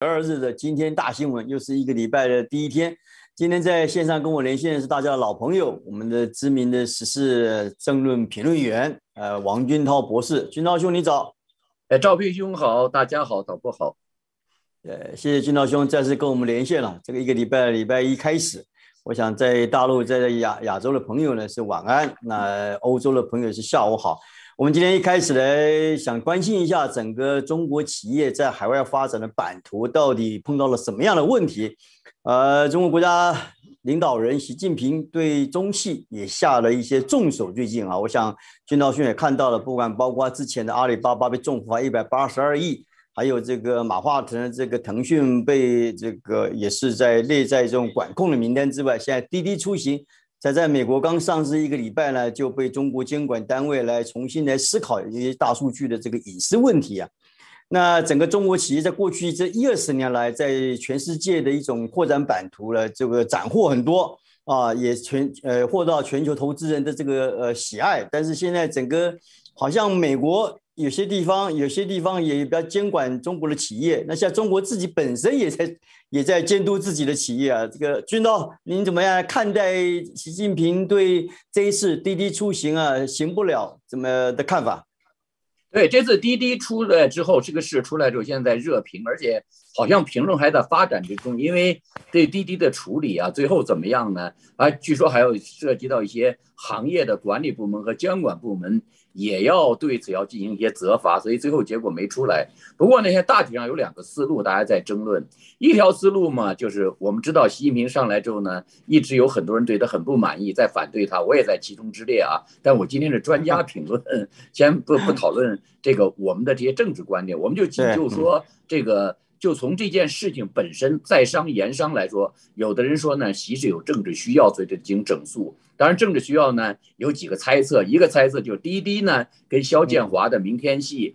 二日的今天大新闻，又是一个礼拜的第一天。今天在线上跟我连线的是大家的老朋友，我们的知名的时事政论评论员，呃，王军涛博士。军涛兄，你早。哎，赵平兄好，大家好，导播好。呃，谢谢军涛兄再次跟我们连线了。这个一个礼拜礼拜一开始，我想在大陆在亚亚洲的朋友呢是晚安，那欧洲的朋友是下午好。我们今天一开始来，想关心一下整个中国企业在海外发展的版图到底碰到了什么样的问题？呃，中国国家领导人习近平对中系也下了一些重手。最近啊，我想军道勋也看到了，不管包括之前的阿里巴巴被重罚一百八十二亿，还有这个马化腾这个腾讯被这个也是在列在这种管控的名单之外，现在滴滴出行。在在美国刚上市一个礼拜呢，就被中国监管单位来重新来思考一些大数据的这个隐私问题啊。那整个中国企业在过去这一二十年来，在全世界的一种扩展版图了，这个斩获很多啊，也全呃获到全球投资人的这个呃喜爱。但是现在整个好像美国。有些地方，有些地方也比较监管中国的企业。那像中国自己本身也在也在监督自己的企业啊。这个军刀，您怎么样看待习近平对这一次滴滴出行啊行不了怎么的看法？对，这次滴滴出来之后，这个事出来之后，现在热评，而且好像评论还在发展之中。因为对滴滴的处理啊，最后怎么样呢？啊，据说还要涉及到一些行业的管理部门和监管部门。也要对此要进行一些责罚，所以最后结果没出来。不过呢，现在大体上有两个思路，大家在争论。一条思路嘛，就是我们知道习近平上来之后呢，一直有很多人对他很不满意，在反对他，我也在其中之列啊。但我今天是专家评论，先不不讨论这个我们的这些政治观点，我们就仅就说这个。就从这件事情本身在商言商来说，有的人说呢，习是有政治需要，所以进行整肃。当然，政治需要呢有几个猜测，一个猜测就是滴滴呢跟肖建华的明天系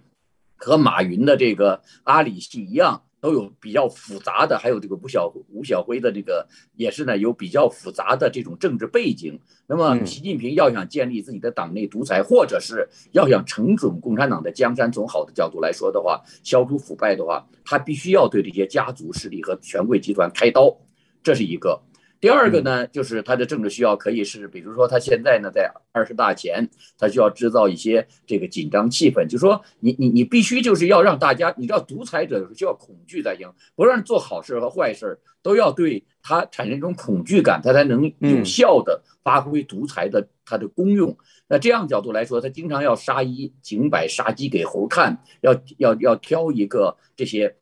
和马云的这个阿里系一样。都有比较复杂的，还有这个吴晓吴晓辉的这个也是呢，有比较复杂的这种政治背景。那么，习近平要想建立自己的党内独裁，或者是要想承准共产党的江山，从好的角度来说的话，消除腐败的话，他必须要对这些家族势力和权贵集团开刀，这是一个。第二个呢，就是他的政治需要可以是，比如说他现在呢在二十大前，他需要制造一些这个紧张气氛，就说你你你必须就是要让大家，你知道独裁者需要恐惧才行，不让做好事和坏事都要对他产生一种恐惧感，他才能有效的发挥独裁的它的功用。那这样角度来说，他经常要杀一儆百，杀鸡给猴看，要要要挑一个这些。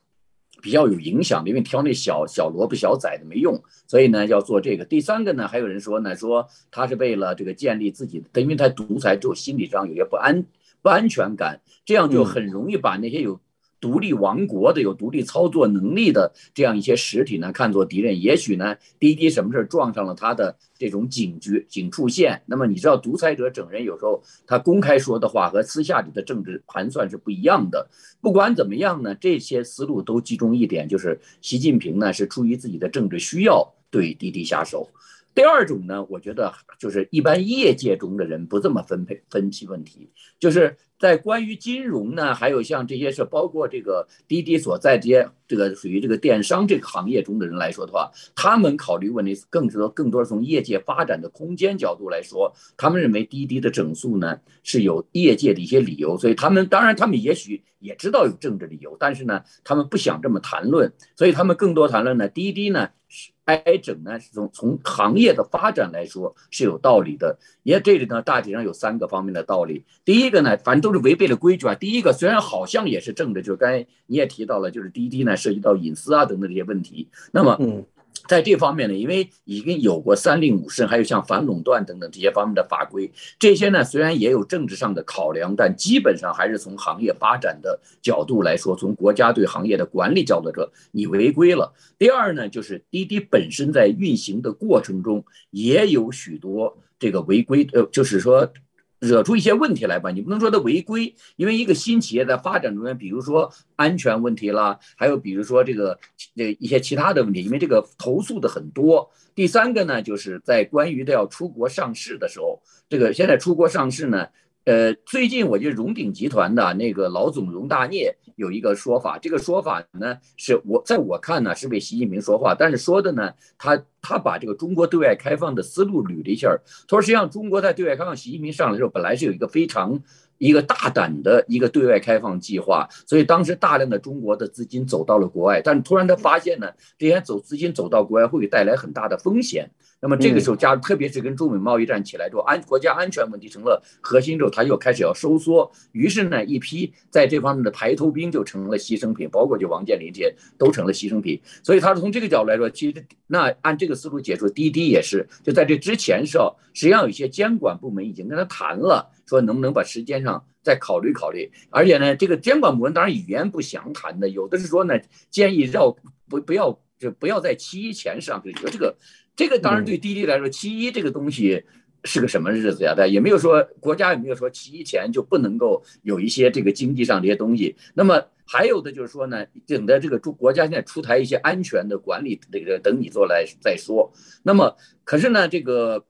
比较有影响的，因为挑那小小萝卜小崽子没用，所以呢要做这个。第三个呢，还有人说呢，说他是为了这个建立自己的，因为他独裁之后心理上有些不安不安全感，这样就很容易把那些有。独立王国的有独立操作能力的这样一些实体呢，看作敌人。也许呢，滴滴什么事撞上了他的这种警局警触线。那么你知道，独裁者整人有时候他公开说的话和私下里的政治盘算是不一样的。不管怎么样呢，这些思路都集中一点，就是习近平呢是出于自己的政治需要对滴滴下手。第二种呢，我觉得就是一般业界中的人不这么分配分析问题，就是在关于金融呢，还有像这些是包括这个滴滴所在这些这个属于这个电商这个行业中的人来说的话，他们考虑问题更多更多从业界发展的空间角度来说，他们认为滴滴的整肃呢是有业界的一些理由，所以他们当然他们也许也知道有政治理由，但是呢，他们不想这么谈论，所以他们更多谈论呢滴滴呢是。挨整呢，是从从行业的发展来说是有道理的。也这里呢，大体上有三个方面的道理。第一个呢，反正都是违背了规矩啊。第一个虽然好像也是政治，就是刚才你也提到了，就是滴滴呢涉及到隐私啊等等这些问题。那么，嗯。在这方面呢，因为已经有过三令五申，还有像反垄断等等这些方面的法规，这些呢虽然也有政治上的考量，但基本上还是从行业发展的角度来说，从国家对行业的管理角度说，你违规了。第二呢，就是滴滴本身在运行的过程中也有许多这个违规，呃，就是说。惹出一些问题来吧，你不能说它违规，因为一个新企业在发展中间，比如说安全问题啦，还有比如说这个呃一些其他的问题，因为这个投诉的很多。第三个呢，就是在关于的要出国上市的时候，这个现在出国上市呢，呃，最近我觉得荣鼎集团的那个老总荣大聂有一个说法，这个说法呢是我在我看呢是为习近平说话，但是说的呢，他他把这个中国对外开放的思路捋了一下他说实际上中国在对外开放，习近平上来之后本来是有一个非常一个大胆的一个对外开放计划，所以当时大量的中国的资金走到了国外，但是突然他发现呢，这些走资金走到国外会带来很大的风险。那么这个时候加，特别是跟中美贸易战起来之后，安国家安全问题成了核心之后，他又开始要收缩。于是呢，一批在这方面的排头兵就成了牺牲品，包括就王健林这些都成了牺牲品。所以他是从这个角度来说，其实那按这个思路解说，滴滴也是就在这之前时候，实际上有一些监管部门已经跟他谈了，说能不能把时间上再考虑考虑。而且呢，这个监管部门当然语言不详谈的，有的是说呢，建议绕不不要就不要在七一前上，就这个。这个当然对滴滴来说，七一这个东西是个什么日子呀？但，也没有说国家也没有说七一前就不能够有一些这个经济上这些东西。那么还有的就是说呢，等的这个中国家现在出台一些安全的管理，这个等你做来再说。那么可是呢，这个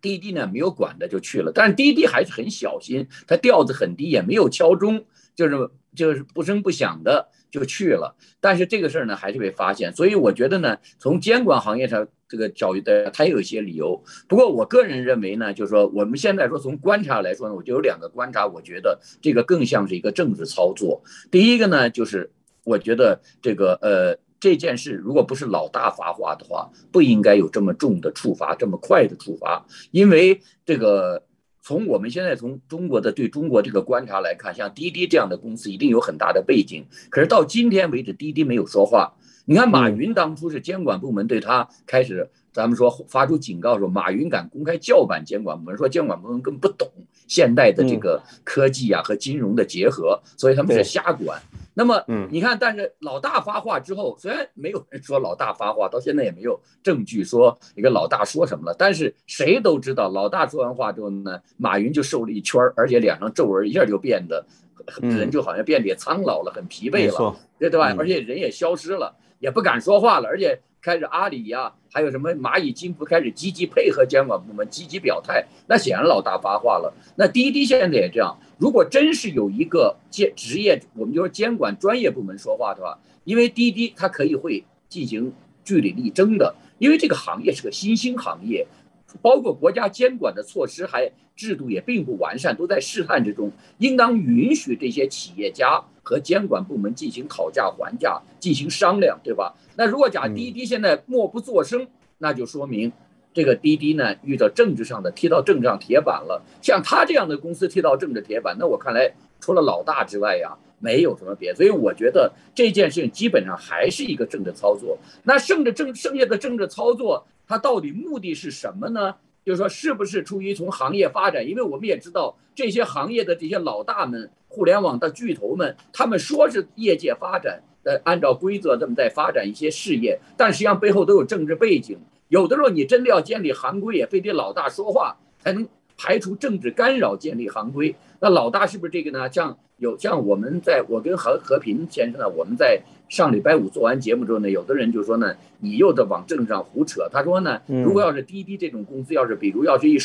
滴滴呢没有管的就去了，但是滴滴还是很小心，它调子很低，也没有敲钟，就是就是不声不响的就去了。但是这个事儿呢还是被发现，所以我觉得呢，从监管行业上。这个教育的，它有一些理由。不过，我个人认为呢，就是说，我们现在说从观察来说呢，我就有两个观察，我觉得这个更像是一个政治操作。第一个呢，就是我觉得这个呃这件事，如果不是老大发话的话，不应该有这么重的处罚，这么快的处罚。因为这个从我们现在从中国的对中国这个观察来看，像滴滴这样的公司一定有很大的背景。可是到今天为止，滴滴没有说话。你看，马云当初是监管部门对他开始，咱们说发出警告说，马云敢公开叫板监管部门，说监管部门根本不懂现代的这个科技啊和金融的结合，所以他们是瞎管。那么，你看，但是老大发话之后，虽然没有人说老大发话，到现在也没有证据说一个老大说什么了，但是谁都知道，老大说完话之后呢，马云就瘦了一圈儿，而且脸上皱纹一下就变得，人就好像变得也苍老了，很疲惫了，对对吧？而且人也消失了。也不敢说话了，而且开始阿里呀，还有什么蚂蚁金服开始积极配合监管部门，积极表态。那显然老大发话了。那滴滴现在也这样。如果真是有一个监职业，我们就说监管专业部门说话的话，因为滴滴它可以会进行据理力争的，因为这个行业是个新兴行业，包括国家监管的措施还制度也并不完善，都在试探之中，应当允许这些企业家。和监管部门进行讨价还价，进行商量，对吧？那如果假滴滴现在默不作声，那就说明这个滴滴呢遇到政治上的踢到政治上铁板了。像他这样的公司踢到政治铁板，那我看来除了老大之外呀，没有什么别。所以我觉得这件事情基本上还是一个政治操作。那剩的政剩下的政治操作，它到底目的是什么呢？就是说，是不是出于从行业发展？因为我们也知道这些行业的这些老大们。互联网的巨头们，他们说是业界发展，呃，按照规则这么在发展一些事业，但实际上背后都有政治背景。有的时候你真的要建立行规，也非得老大说话才能排除政治干扰，建立行规。那老大是不是这个呢？像有像我们在我跟何和平先生呢，我们在上礼拜五做完节目之后呢，有的人就说呢，你又在往政治上胡扯。他说呢，如果要是滴滴这种公司，要是比如要是一。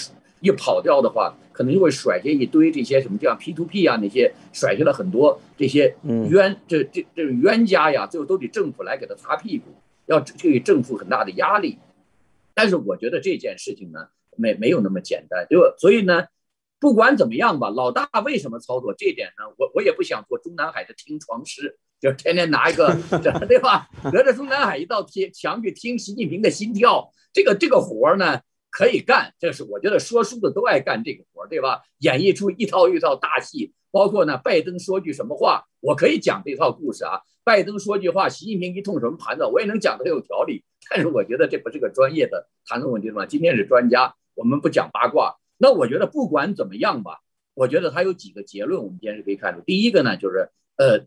一跑掉的话，可能就会甩下一堆这些什么像 P to P 啊那些，甩下了很多这些冤，这这这冤家呀，最后都得政府来给他擦屁股，要给政府很大的压力。但是我觉得这件事情呢，没没有那么简单，对吧？所以呢，不管怎么样吧，老大为什么操作这一点呢？我我也不想做中南海的听床师，就天天拿一个，对吧？隔着中南海一道天墙去听习近平的心跳，这个这个活儿呢？可以干，这是我觉得说书的都爱干这个活儿，对吧？演绎出一套一套大戏，包括呢，拜登说句什么话，我可以讲这套故事啊。拜登说句话，习近平一通什么盘子，我也能讲得很有条理。但是我觉得这不是个专业的谈论问题嘛。今天是专家，我们不讲八卦。那我觉得不管怎么样吧，我觉得他有几个结论，我们今天是可以看出。第一个呢，就是呃，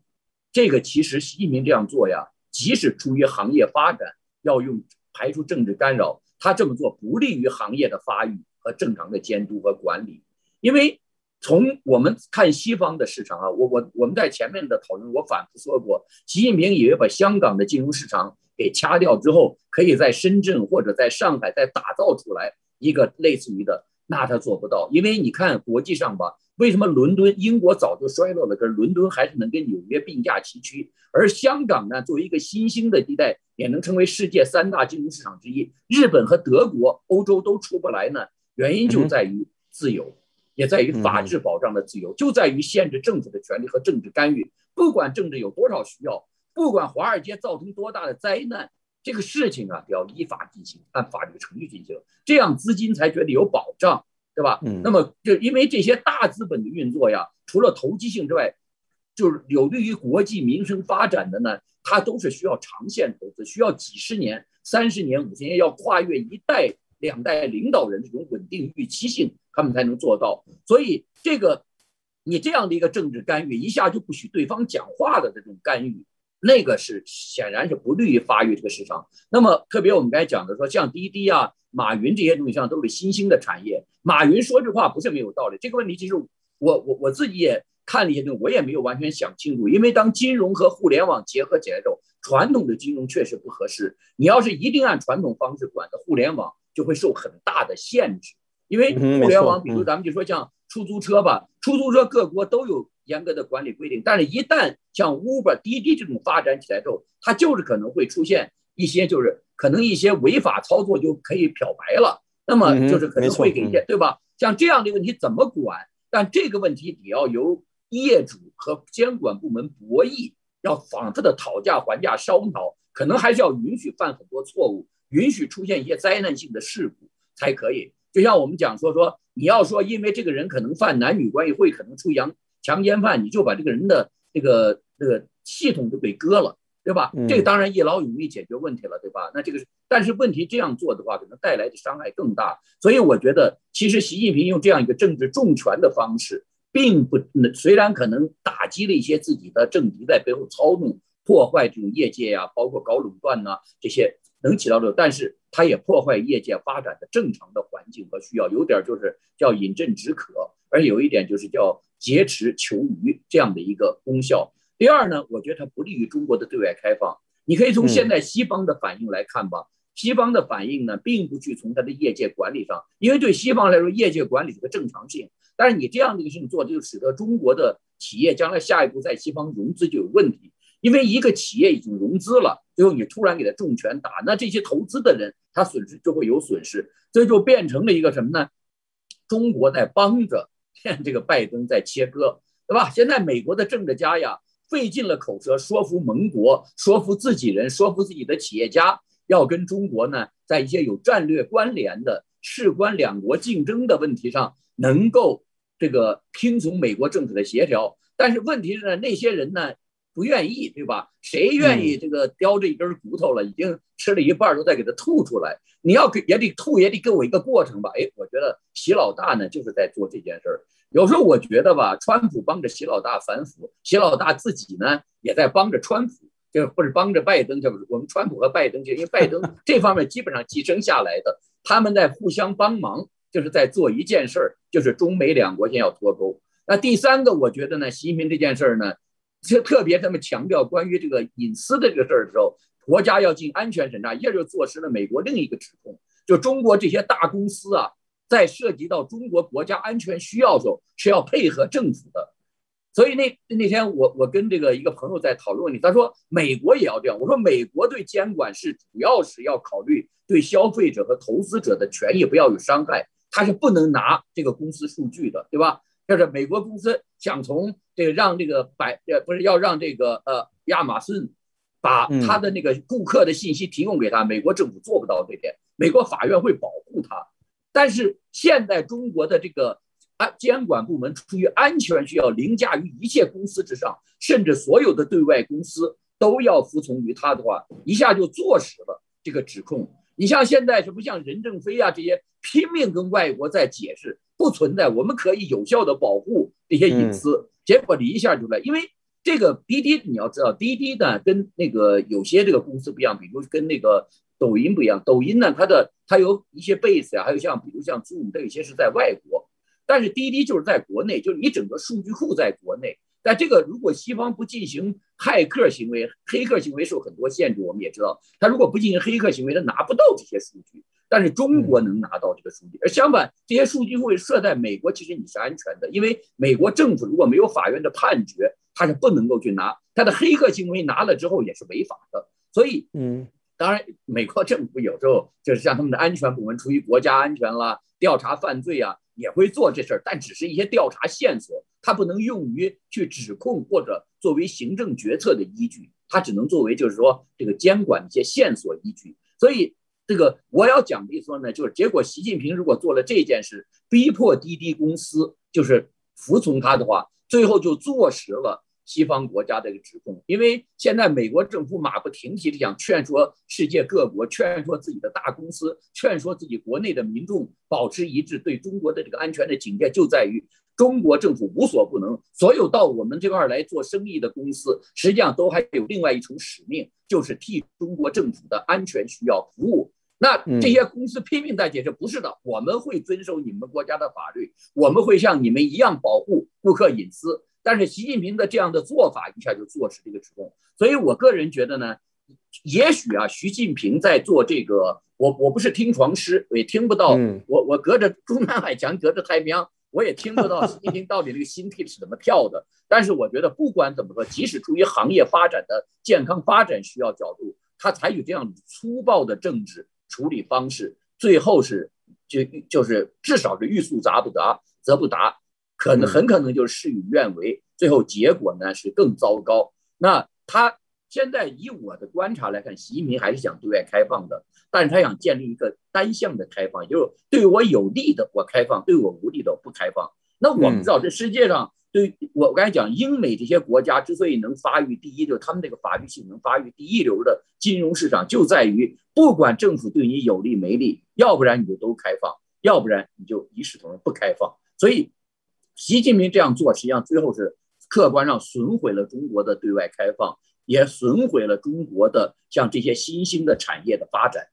这个其实习近平这样做呀，即使出于行业发展，要用排除政治干扰。他这么做不利于行业的发育和正常的监督和管理，因为从我们看西方的市场啊，我我我们在前面的讨论，我反复说过，习近平以为把香港的金融市场给掐掉之后，可以在深圳或者在上海再打造出来一个类似于的那他做不到，因为你看国际上吧，为什么伦敦英国早就衰落了，可是伦敦还是能跟纽约并驾齐驱，而香港呢，作为一个新兴的地带，也能成为世界三大金融市场之一。日本和德国、欧洲都出不来呢，原因就在于自由，也在于法治保障的自由，就在于限制政府的权利和政治干预。不管政治有多少需要，不管华尔街造成多大的灾难。这个事情啊，要依法进行，按法律程序进行，这样资金才觉得有保障，对吧？嗯。那么，就因为这些大资本的运作呀，除了投机性之外，就是有利于国际民生发展的呢，它都是需要长线投资，需要几十年、三十年、五十年，要跨越一代、两代领导人这种稳定预期性，他们才能做到。所以，这个你这样的一个政治干预，一下就不许对方讲话的这种干预。那个是显然是不利于发育这个市场。那么特别我们刚才讲的说，像滴滴啊、马云这些东西像都是新兴的产业。马云说这话不是没有道理。这个问题其实我我我自己也看了一些东西，我也没有完全想清楚。因为当金融和互联网结合起来之后，传统的金融确实不合适。你要是一定按传统方式管的，互联网就会受很大的限制。因为互联网，比如咱们就说像出租车吧，出租车各国都有。严格的管理规定，但是，一旦像 Uber、滴滴这种发展起来之后，它就是可能会出现一些，就是可能一些违法操作就可以漂白了。那么，就是可能会给一些，对吧？像这样的问题怎么管？但这个问题得要由业主和监管部门博弈，要反复的讨价还价、商讨，可能还是要允许犯很多错误，允许出现一些灾难性的事故才可以。就像我们讲说说，你要说因为这个人可能犯男女关系，会可能出阳。强奸犯，你就把这个人的这个这个系统都给割了，对吧？这个当然一劳永逸解决问题了，对吧？那这个是，但是问题这样做的话，可能带来的伤害更大。所以我觉得，其实习近平用这样一个政治重拳的方式，并不，虽然可能打击了一些自己的政敌在背后操纵、破坏这种业界呀，包括搞垄断呐这些能起到作用，但是他也破坏业界发展的正常的环境和需要，有点就是叫饮鸩止渴，而有一点就是叫。劫持求鱼这样的一个功效。第二呢，我觉得它不利于中国的对外开放。你可以从现在西方的反应来看吧。西方的反应呢，并不去从它的业界管理上，因为对西方来说，业界管理是个正常性。但是你这样的一个事情做，就使得中国的企业将来下一步在西方融资就有问题。因为一个企业已经融资了，最后你突然给他重拳打，那这些投资的人他损失就会有损失，所以就变成了一个什么呢？中国在帮着。骗这个拜登在切割，对吧？现在美国的政治家呀，费尽了口舌说服盟国，说服自己人，说服自己的企业家，要跟中国呢，在一些有战略关联的事关两国竞争的问题上，能够这个听从美国政府的协调。但是问题是呢，那些人呢？不愿意，对吧？谁愿意这个叼着一根骨头了，已经吃了一半，都在给它吐出来？你要给也得吐，也得给我一个过程吧？哎，我觉得习老大呢就是在做这件事儿。有时候我觉得吧，川普帮着习老大反腐，习老大自己呢也在帮着川普，就或者帮着拜登，就是我们川普和拜登，就因为拜登 这方面基本上寄生下来的，他们在互相帮忙，就是在做一件事儿，就是中美两国先要脱钩。那第三个，我觉得呢，习近平这件事儿呢。就特别他们强调关于这个隐私的这个事儿的时候，国家要进安全审查，也就坐实了美国另一个指控，就中国这些大公司啊，在涉及到中国国家安全需要的时候是要配合政府的。所以那那天我我跟这个一个朋友在讨论问题，他说美国也要这样。我说美国对监管是主要是要考虑对消费者和投资者的权益不要有伤害，他是不能拿这个公司数据的，对吧？就是美国公司想从这个让这个百呃不是要让这个呃亚马逊把他的那个顾客的信息提供给他，美国政府做不到这点，美国法院会保护他。但是现在中国的这个安监管部门出于安全需要凌驾于一切公司之上，甚至所有的对外公司都要服从于他的话，一下就坐实了这个指控。你像现在是不像任正非啊这些拼命跟外国在解释。不存在，我们可以有效的保护这些隐私。结果你一下就来，因为这个滴滴，你要知道，滴滴呢跟那个有些这个公司不一样，比如跟那个抖音不一样。抖音呢，它的它有一些 base 啊，还有像比如像 Zoom，它有些是在外国，但是滴滴就是在国内，就是你整个数据库在国内。但这个如果西方不进行骇客行为，黑客行为受很多限制，我们也知道，他如果不进行黑客行为，他拿不到这些数据。但是中国能拿到这个数据，而相反，这些数据会设在美国，其实你是安全的，因为美国政府如果没有法院的判决，他是不能够去拿他的黑客行为拿了之后也是违法的。所以，嗯，当然，美国政府有时候就是像他们的安全部门，出于国家安全啦，调查犯罪啊，也会做这事儿，但只是一些调查线索，它不能用于去指控或者作为行政决策的依据，它只能作为就是说这个监管一些线索依据。所以。这个我要讲的意思呢，就是结果习近平如果做了这件事，逼迫滴滴公司就是服从他的话，最后就坐实了西方国家的一个指控。因为现在美国政府马不停蹄的想劝说世界各国，劝说自己的大公司，劝说自己国内的民众保持一致对中国的这个安全的警戒，就在于。中国政府无所不能，所有到我们这块来做生意的公司，实际上都还有另外一重使命，就是替中国政府的安全需要服务。那这些公司拼命在解释，不是的，我们会遵守你们国家的法律，我们会像你们一样保护顾客隐私。但是习近平的这样的做法，一下就坐实这个指控。所以我个人觉得呢，也许啊，习近平在做这个，我我不是听床师，我也听不到，我我隔着中南海墙，隔着太平洋。我也听不到习近平到底这个心跳是怎么跳的，但是我觉得不管怎么说，即使出于行业发展的健康发展需要角度，他采取这样粗暴的政治处理方式，最后是就就是至少是欲速则不达，则不达，可能很可能就是事与愿违，最后结果呢是更糟糕。那他。现在以我的观察来看，习近平还是想对外开放的，但是他想建立一个单向的开放，也就是对我有利的我开放，对我无利的我不开放。那我们知道，这世界上对我刚才讲，英美这些国家之所以能发育第一，就是他们这个法律系统能发育第一流的金融市场，就在于不管政府对你有利没利，要不然你就都开放，要不然你就一视同仁不开放。所以，习近平这样做，实际上最后是客观上损毁了中国的对外开放。也损毁了中国的像这些新兴的产业的发展。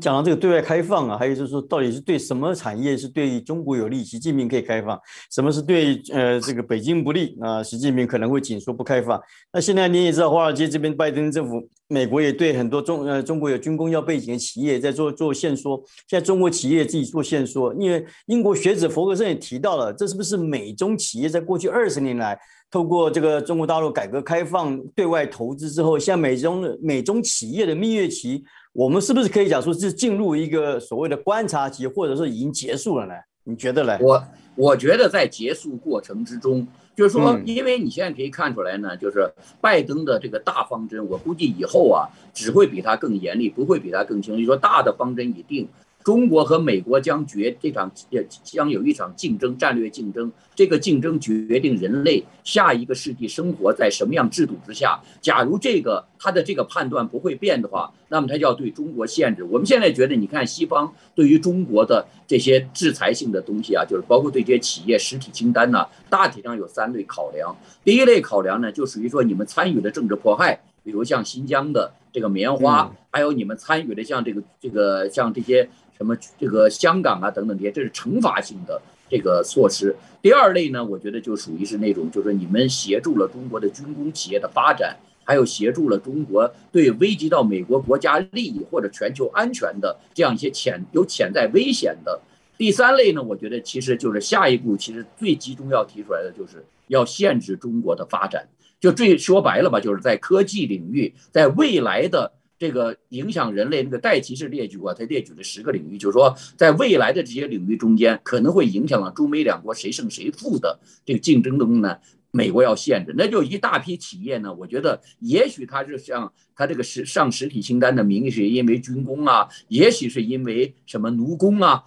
讲到这个对外开放啊，还有就是说，到底是对什么产业是对中国有利，习近平可以开放；什么是对呃这个北京不利啊，习近平可能会紧缩不开放。那现在你也知道，华尔街这边拜登政府，美国也对很多中呃中国有军工要背景的企业在做做限缩。现在中国企业自己做限缩，因为英国学者弗格森也提到了，这是不是美中企业在过去二十年来？透过这个中国大陆改革开放对外投资之后，像美中美中企业的蜜月期，我们是不是可以讲说是进入一个所谓的观察期，或者说已经结束了呢？你觉得呢？我我觉得在结束过程之中，就是说，因为你现在可以看出来呢，就是拜登的这个大方针，我估计以后啊只会比他更严厉，不会比他更清楚。说大的方针已定。中国和美国将决这场也将有一场竞争，战略竞争。这个竞争决定人类下一个世纪生活在什么样制度之下。假如这个他的这个判断不会变的话，那么他就要对中国限制。我们现在觉得，你看西方对于中国的这些制裁性的东西啊，就是包括对这些企业实体清单呢，大体上有三类考量。第一类考量呢，就属于说你们参与的政治迫害，比如像新疆的这个棉花，还有你们参与的像这个这个像这些。什么这个香港啊等等这些，这是惩罚性的这个措施。第二类呢，我觉得就属于是那种，就是你们协助了中国的军工企业的发展，还有协助了中国对危及到美国国家利益或者全球安全的这样一些潜有潜在危险的。第三类呢，我觉得其实就是下一步，其实最集中要提出来的，就是要限制中国的发展。就最说白了吧，就是在科技领域，在未来的。这个影响人类那个戴奇是列举过，他列举了十个领域，就是说在未来的这些领域中间，可能会影响了中美两国谁胜谁负的这个竞争中呢，美国要限制，那就一大批企业呢，我觉得也许他是像他这个实上实体清单的名义是因为军工啊，也许是因为什么奴工啊，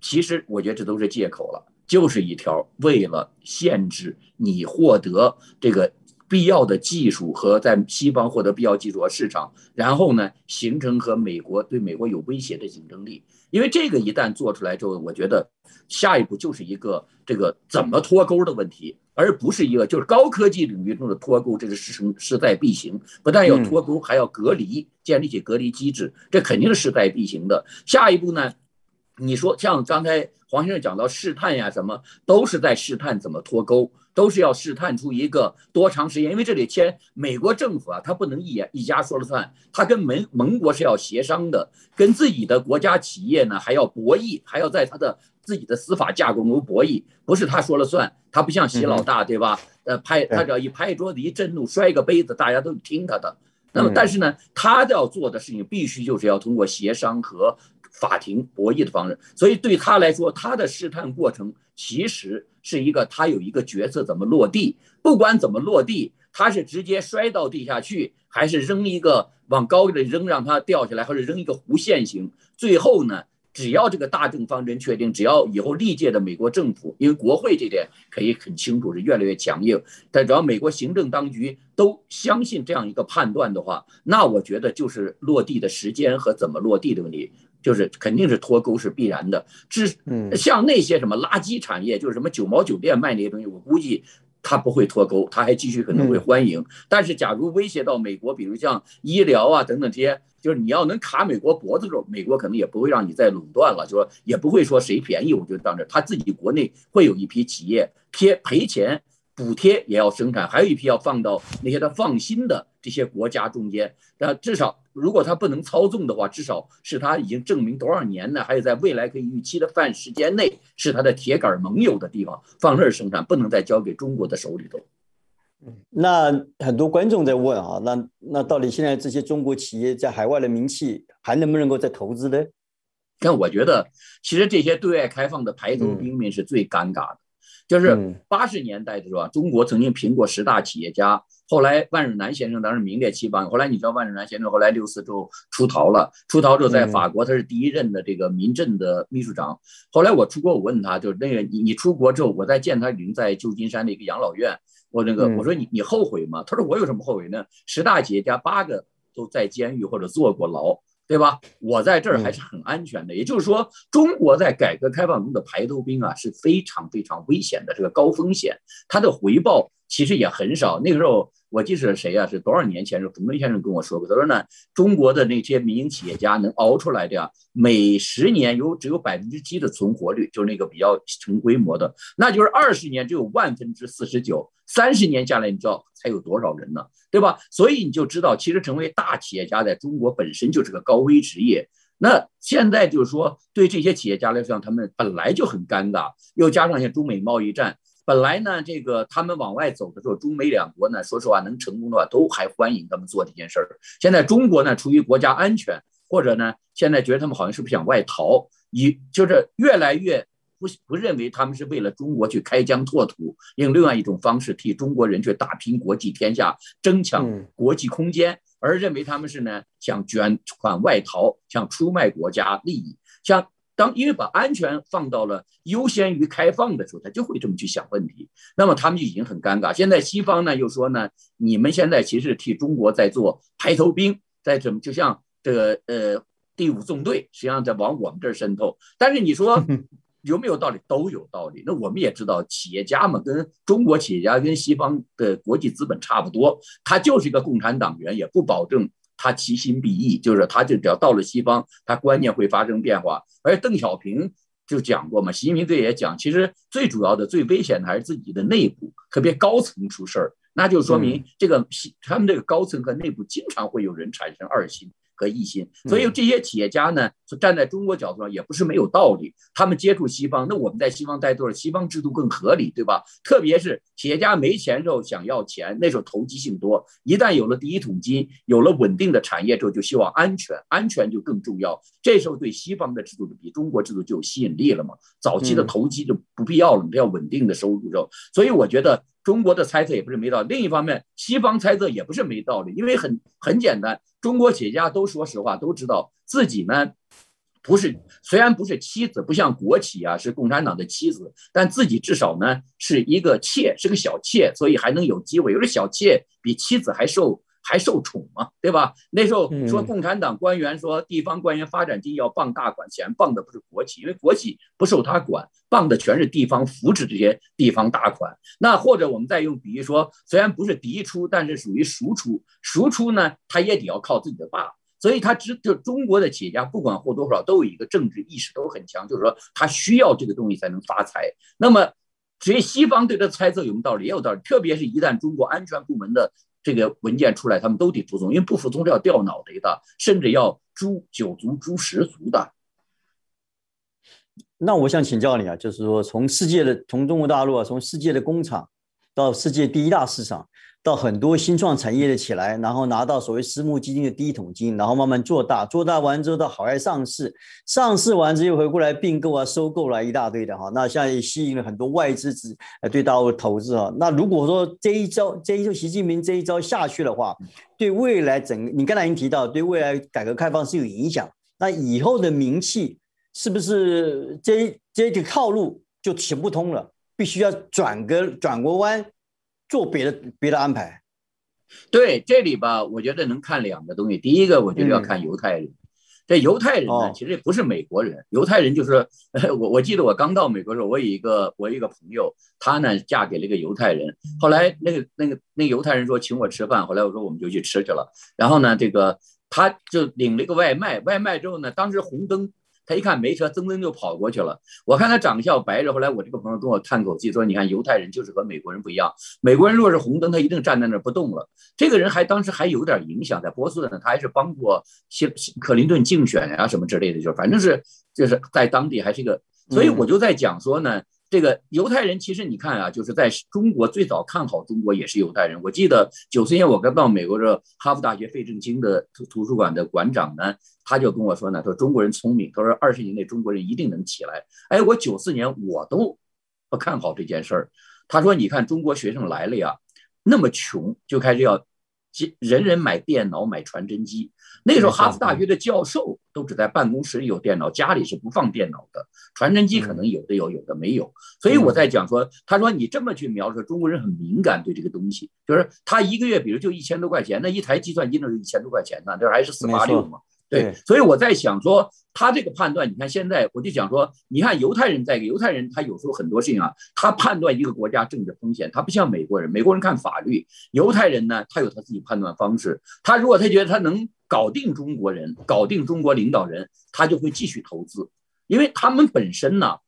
其实我觉得这都是借口了，就是一条为了限制你获得这个。必要的技术和在西方获得必要技术和市场，然后呢，形成和美国对美国有威胁的竞争力。因为这个一旦做出来之后，我觉得下一步就是一个这个怎么脱钩的问题，而不是一个就是高科技领域中的脱钩，这个事成势在必行。不但要脱钩，还要隔离，建立起隔离机制，这肯定是势在必行的。下一步呢，你说像刚才黄先生讲到试探呀，什么都是在试探怎么脱钩。都是要试探出一个多长时间，因为这里签美国政府啊，他不能一言一家说了算，他跟盟盟国是要协商的，跟自己的国家企业呢还要博弈，还要在他的自己的司法架构中博弈，不是他说了算，他不像习老大对吧？呃，拍他只要一拍桌子一震怒摔个杯子，大家都听他的。那么但是呢，他要做的事情必须就是要通过协商和法庭博弈的方式，所以对他来说，他的试探过程其实。是一个，他有一个角色怎么落地，不管怎么落地，他是直接摔到地下去，还是扔一个往高的扔让它掉下来，或者扔一个弧线型，最后呢，只要这个大政方针确定，只要以后历届的美国政府，因为国会这点可以很清楚是越来越强硬，但只要美国行政当局都相信这样一个判断的话，那我觉得就是落地的时间和怎么落地的问题。就是肯定是脱钩是必然的，只像那些什么垃圾产业，就是什么九毛酒店卖那些东西，我估计他不会脱钩，他还继续可能会欢迎。但是假如威胁到美国，比如像医疗啊等等这些，就是你要能卡美国脖子的时候，美国可能也不会让你再垄断了，就说也不会说谁便宜我就到这，他自己国内会有一批企业贴赔钱。补贴也要生产，还有一批要放到那些他放心的这些国家中间。那至少，如果他不能操纵的话，至少是他已经证明多少年呢？还有在未来可以预期的范时间内，是他的铁杆盟友的地方，放那儿生产，不能再交给中国的手里头。那很多观众在问啊，那那到底现在这些中国企业在海外的名气还能不能够再投资呢？但我觉得，其实这些对外开放的排头兵民是最尴尬的。就是八十年代的时候，中国曾经评过十大企业家。后来万瑞南先生当时名列其榜。后来你知道万瑞南先生后来六四之后出逃了，出逃之后在法国他是第一任的这个民政的秘书长。后来我出国，我问他，就是那个你你出国之后，我在见他已经在旧金山的一个养老院。我那个我说你你后悔吗？他说我有什么后悔呢？十大企业家八个都在监狱或者坐过牢。对吧？我在这儿还是很安全的。也就是说，中国在改革开放中的排头兵啊是非常非常危险的，这个高风险，它的回报其实也很少。那个时候我记得谁啊？是多少年前是冯仑先生跟我说过，他说呢，中国的那些民营企业家能熬出来的呀，每十年有只有百分之七的存活率，就是那个比较成规模的，那就是二十年只有万分之四十九，三十年下来，你知道才有多少人呢？对吧？所以你就知道，其实成为大企业家在中国本身就是个高危职业。那现在就是说，对这些企业家来说，他们本来就很尴尬，又加上像中美贸易战，本来呢，这个他们往外走的时候，中美两国呢，说实话能成功的话，都还欢迎他们做这件事儿。现在中国呢，出于国家安全，或者呢，现在觉得他们好像是不是想外逃，以就是越来越。不不认为他们是为了中国去开疆拓土，用另外一种方式替中国人去打拼国际天下、争抢国际空间，而认为他们是呢想卷款外逃、想出卖国家利益。像当因为把安全放到了优先于开放的时候，他就会这么去想问题。那么他们就已经很尴尬。现在西方呢又说呢，你们现在其实替中国在做排头兵，在怎么就像这个呃第五纵队，实际上在往我们这儿渗透。但是你说。有没有道理？都有道理。那我们也知道，企业家嘛，跟中国企业家跟西方的国际资本差不多，他就是一个共产党员，也不保证他其心必异。就是他就只要到了西方，他观念会发生变化。而邓小平就讲过嘛，习近平这也讲，其实最主要的、最危险的还是自己的内部，特别高层出事儿，那就说明这个他们这个高层和内部经常会有人产生二心。和一心，所以这些企业家呢，站在中国角度上也不是没有道理。他们接触西方，那我们在西方待多了，西方制度更合理，对吧？特别是企业家没钱时候想要钱，那时候投机性多。一旦有了第一桶金，有了稳定的产业之后，就希望安全，安全就更重要。这时候对西方的制度比中国制度就有吸引力了嘛？早期的投机就不必要了，你要稳定的收入之后，所以我觉得。中国的猜测也不是没道理，另一方面，西方猜测也不是没道理，因为很很简单，中国企业家都说实话，都知道自己呢，不是虽然不是妻子，不像国企啊是共产党的妻子，但自己至少呢是一个妾，是个小妾，所以还能有机会。有的小妾比妻子还受。还受宠嘛，对吧？那时候说共产党官员说地方官员发展经济要傍大款钱，傍的不是国企，因为国企不受他管，傍的全是地方扶持这些地方大款。那或者我们再用比喻说，虽然不是嫡出，但是属于庶出。庶出呢，他也得要靠自己的爸，所以他只就中国的企业家不管或多或少都有一个政治意识都很强，就是说他需要这个东西才能发财。那么所以西方对他猜测有没有道理？也有道理。特别是一旦中国安全部门的这个文件出来，他们都得服从，因为不服从是要掉脑袋的，甚至要诛九族、诛十族的。那我想请教你啊，就是说从世界的从中国大陆啊，从世界的工厂到世界第一大市场。到很多新创产业的起来，然后拿到所谓私募基金的第一桶金，然后慢慢做大，做大完之后到海外上市，上市完之后又回过来并购啊、收购了一大堆的哈。那现在也吸引了很多外资资对大陆投资啊。那如果说这一招这一招习近平这一招下去的话，对未来整你刚才已经提到，对未来改革开放是有影响。那以后的名气是不是这这一个套路就行不通了？必须要转个转个弯。做别的别的安排，对这里吧，我觉得能看两个东西。第一个，我觉得要看犹太人。这犹太人呢，其实也不是美国人。犹太人就是我，我记得我刚到美国的时候，我有一个我有一个朋友，她呢嫁给了一个犹太人。后来那个那个那个犹太人说请我吃饭，后来我说我们就去吃去了。然后呢，这个他就领了一个外卖，外卖之后呢，当时红灯。他一看没车，噌噌就跑过去了。我看他长相白着，后来我这个朋友跟我叹口气说：“你看犹太人就是和美国人不一样，美国人若是红灯，他一定站在那儿不动了。这个人还当时还有点影响，在波士顿呢，他还是帮过希克林顿竞选呀什么之类的，就是反正是就是在当地还是一个。所以我就在讲说呢。”这个犹太人其实你看啊，就是在中国最早看好中国也是犹太人。我记得九四年我刚到美国的哈佛大学费正清的图图书馆的馆长呢，他就跟我说呢，他说中国人聪明，他说二十年内中国人一定能起来。哎，我九四年我都不看好这件事儿。他说，你看中国学生来了呀，那么穷就开始要。人人买电脑、买传真机。那时候，哈佛大学的教授都只在办公室里有电脑，家里是不放电脑的。传真机可能有的有，有的没有。所以我在讲说，他说你这么去描述，中国人很敏感对这个东西，就是他一个月，比如就一千多块钱，那一台计算机那是一千多块钱呢，这还是四八六嘛。对，所以我在想说，他这个判断，你看现在我就讲说，你看犹太人在犹太人，他有时候很多事情啊，他判断一个国家政治风险，他不像美国人，美国人看法律，犹太人呢，他有他自己判断方式。他如果他觉得他能搞定中国人，搞定中国领导人，他就会继续投资，因为他们本身呢，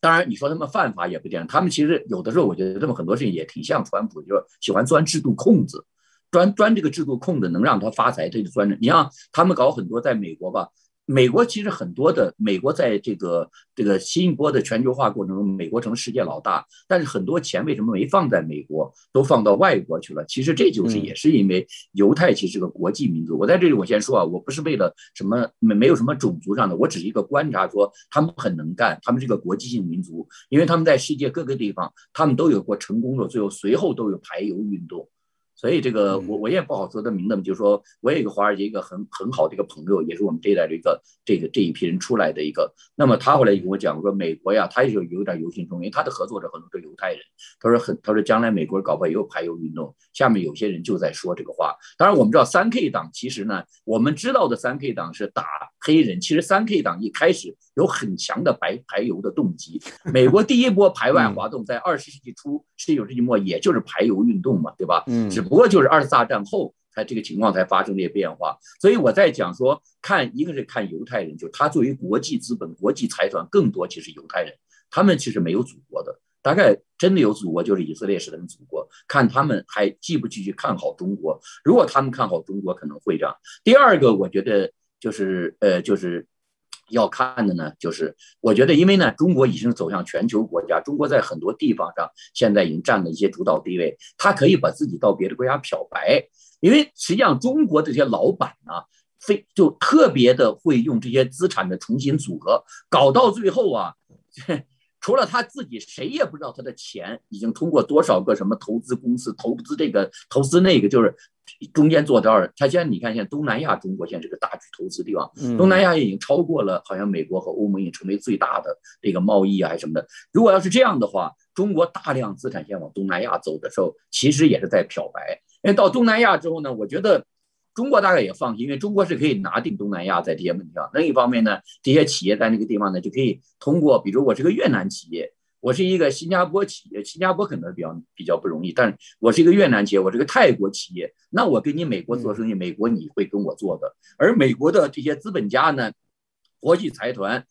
当然你说他们犯法也不一定，他们其实有的时候我觉得他们很多事情也挺像川普，就是喜欢钻制度空子。钻钻这个制度空子能让他发财，他就钻着。你像他们搞很多在美国吧，美国其实很多的美国在这个这个新一波的全球化过程中，美国成世界老大，但是很多钱为什么没放在美国，都放到外国去了？其实这就是也是因为犹太其实是个国际民族。我在这里我先说啊，我不是为了什么没没有什么种族上的，我只是一个观察，说他们很能干，他们是个国际性民族，因为他们在世界各个地方，他们都有过成功的，最后随后都有排犹运动。所以这个我我也不好说的明的，就是说我有一个华尔街一个很很好的一个朋友，也是我们这一代的一个这个这一批人出来的一个。那么他后来也跟我讲说，美国呀，他也有有点忧心忡忡，他的合作者很多是犹太人。他说很，他说将来美国搞不好也有排犹运动。下面有些人就在说这个话。当然我们知道三 K 党其实呢，我们知道的三 K 党是打黑人，其实三 K 党一开始有很强的白排犹的动机。美国第一波排外滑动在二十世纪初、十九世纪末，也就是排犹运动嘛，对吧？嗯，只。不过就是二次大战后才这个情况才发生这些变化，所以我在讲说，看一个是看犹太人，就他作为国际资本、国际财团更多，其实犹太人他们其实没有祖国的，大概真的有祖国就是以色列是他们祖国，看他们还继不继续看好中国。如果他们看好中国，可能会这样。第二个，我觉得就是呃，就是。要看的呢，就是我觉得，因为呢，中国已经走向全球国家，中国在很多地方上现在已经占了一些主导地位，他可以把自己到别的国家漂白，因为实际上中国这些老板呢，非就特别的会用这些资产的重新组合，搞到最后啊。除了他自己，谁也不知道他的钱已经通过多少个什么投资公司投资这个投资那个，就是中间做多少。他现在你看，现在东南亚中国现在是个大举投资地方，东南亚已经超过了，好像美国和欧盟已经成为最大的这个贸易啊，还是什么的。如果要是这样的话，中国大量资产线往东南亚走的时候，其实也是在漂白。因为到东南亚之后呢，我觉得。中国大概也放心，因为中国是可以拿定东南亚在这些问题上。另一方面呢，这些企业在那个地方呢，就可以通过，比如我是个越南企业，我是一个新加坡企业，新加坡可能比较比较不容易，但是我是一个越南企业，我是个泰国企业，那我跟你美国做生意，美国你会跟我做的。而美国的这些资本家呢，国际财团，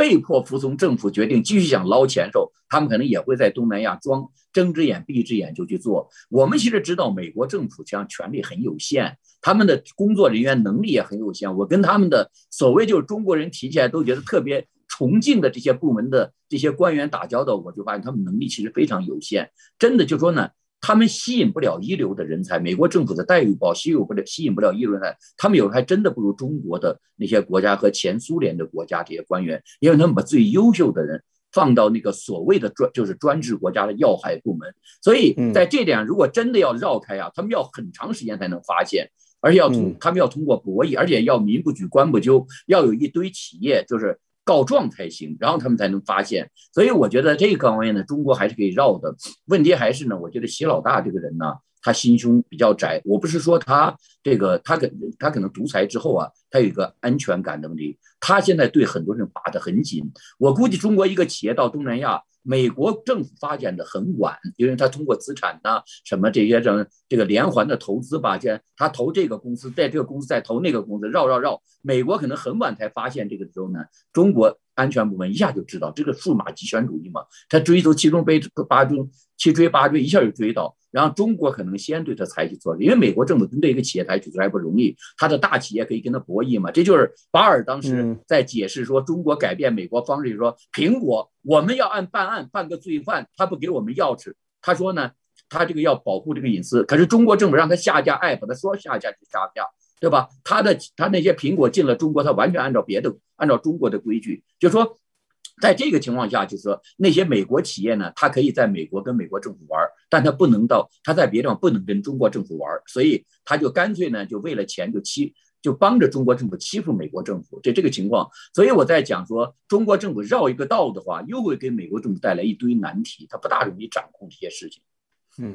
被迫服从政府决定，继续想捞钱的时候，他们可能也会在东南亚装睁只眼闭只眼就去做。我们其实知道，美国政府这样权力很有限，他们的工作人员能力也很有限。我跟他们的所谓就是中国人提起来都觉得特别崇敬的这些部门的这些官员打交道，我就发现他们能力其实非常有限。真的就说呢。他们吸引不了一流的人才，美国政府的待遇不好，吸引不了吸引不了一流人才。他们有还真的不如中国的那些国家和前苏联的国家这些官员，因为他们把最优秀的人放到那个所谓的专就是专制国家的要害部门。所以在这点，如果真的要绕开啊，他们要很长时间才能发现，而且要通他们要通过博弈，而且要民不举官不究，要有一堆企业就是。告状才行，然后他们才能发现。所以我觉得这个岗位呢，中国还是可以绕的。问题还是呢，我觉得习老大这个人呢，他心胸比较窄。我不是说他这个，他可他可能独裁之后啊，他有一个安全感的问题。他现在对很多人把得很紧。我估计中国一个企业到东南亚。美国政府发展的很晚，因为他通过资产呐，什么这些这这个连环的投资吧，这他投这个公司，在这个公司再投那个公司，绕绕绕。美国可能很晚才发现这个时候呢，中国安全部门一下就知道这个数码集权主义嘛，他追求七中被八中，七追八追，一下就追到。然后中国可能先对他采取措施，因为美国政府针对一个企业采取措施还不容易，他的大企业可以跟他博弈嘛。这就是巴尔当时在解释说，中国改变美国方式，说苹果我们要按办案，办个罪犯他不给我们钥匙，他说呢，他这个要保护这个隐私，可是中国政府让他下架 app，他说下架就下架，对吧？他的他那些苹果进了中国，他完全按照别的按照中国的规矩，就说。在这个情况下，就是说那些美国企业呢，他可以在美国跟美国政府玩，但他不能到他在别地方不能跟中国政府玩，所以他就干脆呢，就为了钱就欺就帮着中国政府欺负美国政府，这这个情况。所以我在讲说，中国政府绕一个道的话，又会给美国政府带来一堆难题，他不大容易掌控这些事情。嗯，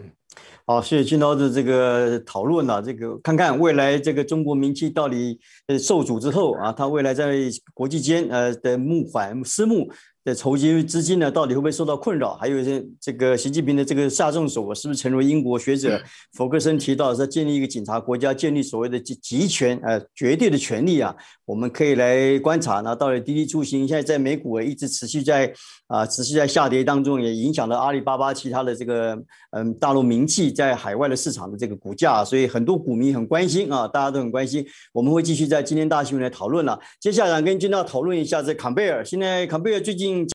好，谢谢金涛的这个讨论呢。这个看看未来这个中国名气到底呃受阻之后啊，它未来在国际间呃的募款私募。的筹集资金呢，到底会不会受到困扰？还有一些这个习近平的这个下重手，是不是成为英国学者福克森提到说建立一个警察国家，建立所谓的集集权呃绝对的权利啊？我们可以来观察。呢到底滴滴出行现在在美股一直持续在啊持续在下跌当中，也影响了阿里巴巴其他的这个嗯大陆名气在海外的市场的这个股价，所以很多股民很关心啊，大家都很关心。我们会继续在今天大新闻来讨论了。接下来跟金道讨论一下这坎贝尔，现在坎贝尔最近。